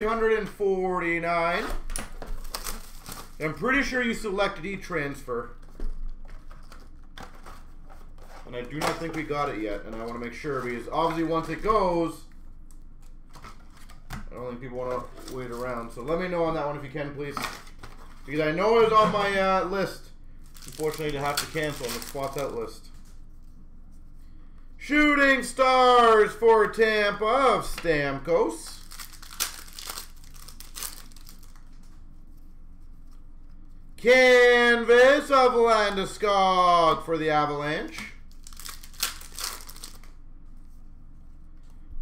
349. I'm pretty sure you selected e-transfer. And I do not think we got it yet. And I want to make sure because obviously once it goes, I don't think people want to wait around. So let me know on that one if you can, please. Because I know it was on my uh, list. Unfortunately, to have to cancel on the spots list. Shooting stars for Tampa of Stamkos. Canvas of Landeskog for the Avalanche.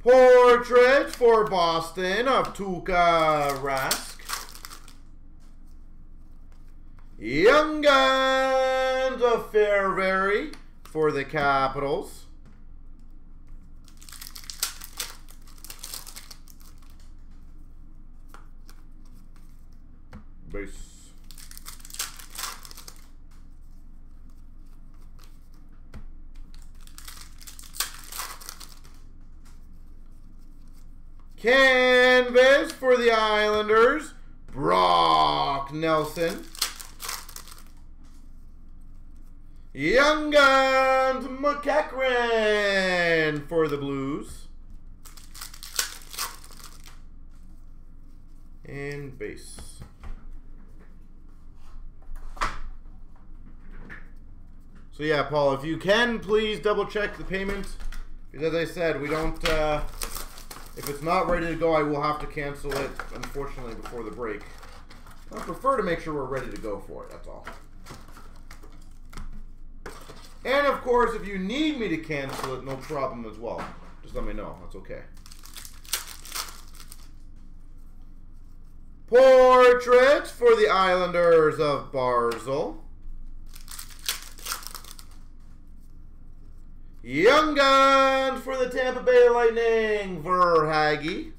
Portrait for Boston of Tuukka Rask. Young Guns of Fehervary for the Capitals. Base. Canvas for the Islanders, Brock Nelson. Young Guns MacEachern for the Blues. And base. So yeah, Paul, if you can, please double check the payment. Because as I said, we don't... Uh, if it's not ready to go, I will have to cancel it, unfortunately, before the break. I prefer to make sure we're ready to go for it, that's all. And of course, if you need me to cancel it, no problem as well. Just let me know, that's okay. Portrait for the Islanders of Barzal. Young Guns for the Tampa Bay Lightning, Verhaeghe.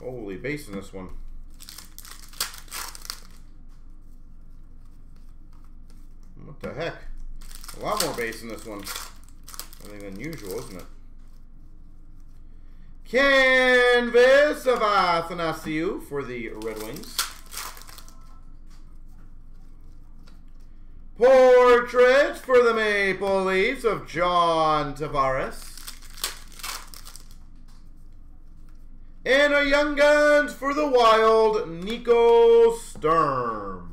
Holy base in this one. What the heck? A lot more base in this one. I think unusual, isn't it? Canvas of Athanasiou for the Red Wings. Portrait for the Maple Leafs of John Tavares. And a Young Guns for the Wild, Nico Sturm.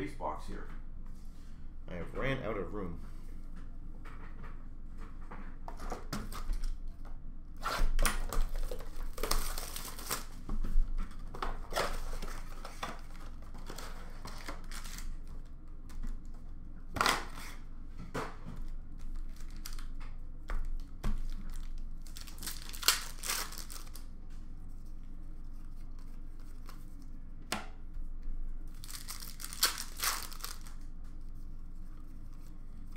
base box here. I have ran out of room.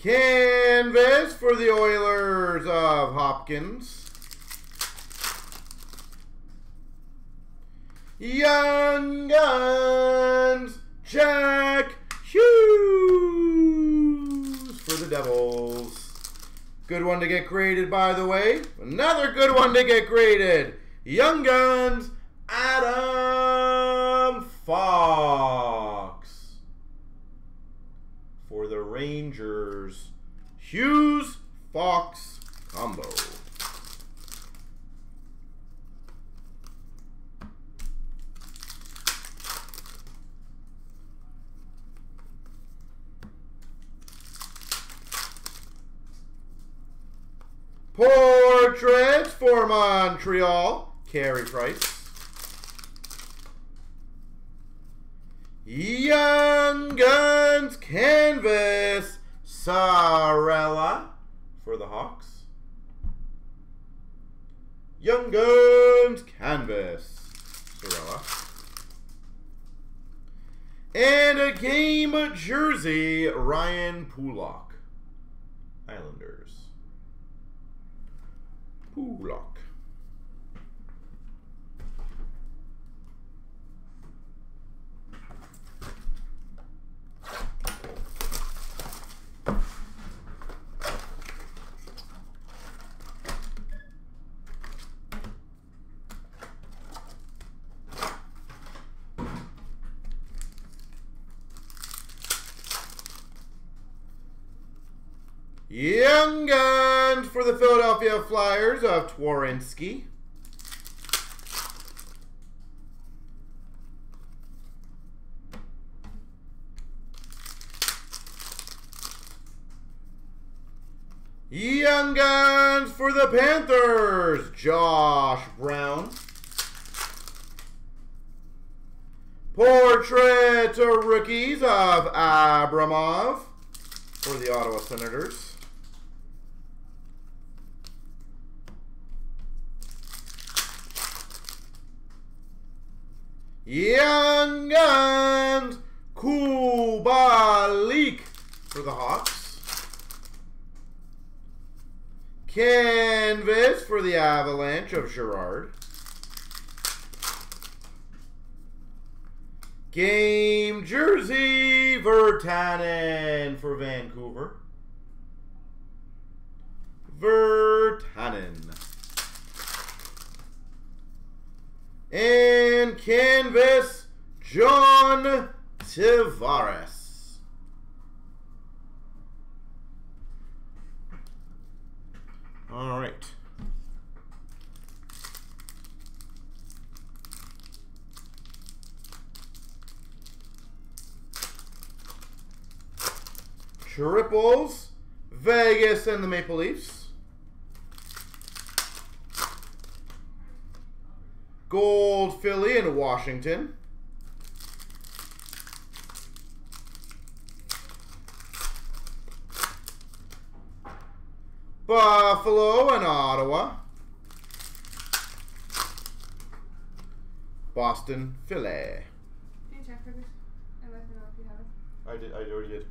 Canvas for the Oilers of Hopkins. Young Guns, Jack Hughes for the Devils. Good one to get graded, by the way. Another good one to get graded. Young Guns, Adam Fox for the Rangers. Hughes Fox combo. Portraits for Montreal, Carey Price. Young Guns Canvas Sarella for the Hawks. Young Guns Canvas Sarella. And a game jersey, Ryan Pulock. Islanders. Pulock. Young Guns for the Philadelphia Flyers of Twarynski. Young Guns for the Panthers, Josh Brown. Portrait to rookies of Abramov for the Ottawa Senators. Young Guns Kubalik for the Hawks. Canvas for the Avalanche of Girard. Game jersey, Virtanen for Vancouver. Virtanen. And canvas, John Tavares. All right. Triples, Vegas and the Maple Leafs. Gold Philly in Washington. Buffalo and Ottawa. Boston, Philly. Can you check for this? And let me know if you have it. I did. I already did.